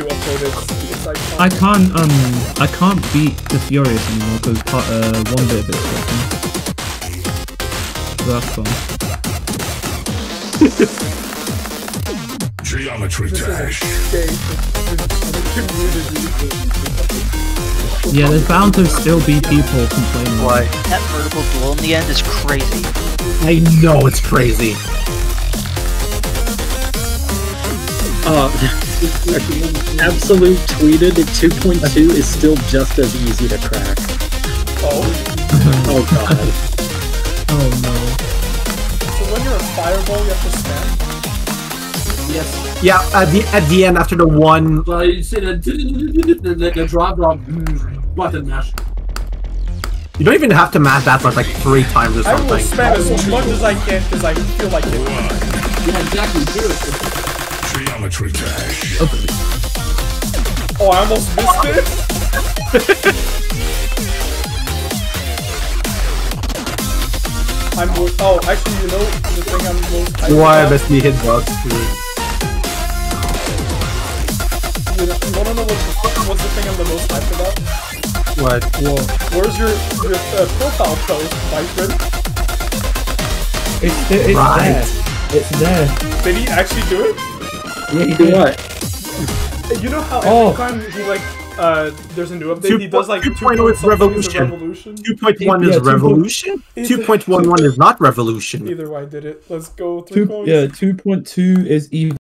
to upload its, its. I can't um I can't beat the Furious anymore because part uh one bit of it's broken. So that's fun. Geometry dash. is a community. Yeah, there's bound to still be people complaining. Why? That vertical duel in the end is crazy. I know it's crazy. Uh, Absolute tweeted at 2.2 is still just as easy to crack. Oh, Oh god. Oh no. so when you're a fireball, you have to spam. Yes. Yeah, at the at the end after the one So you see the the, the, the drop drop button mash. you don't even have to mash that much like three times or something. I will something. spam as much as I can because I feel like it. Yeah, exactly. Do it. Geometry dash. Oh, I almost missed it. I'm. Oh, actually, you know the thing I'm most. hyped Why about? best me hit boss? You, know, you wanna know what the, what's the thing I'm the most hyped about? What? Whoa. Where's your your uh, profile post, my friend? It's, it's Right. there. It's there. Did he actually do it? Yeah, he Do did. what? You know how Oh. every time he like uh there's a new update, Two he does like point- 2.0 2.0 is revolution. revolution. Two point one Yeah, is 2.1 revolution. Two point one one is not revolution. Either way, I did it. Let's go. Three Two, coins. yeah, two point two is even.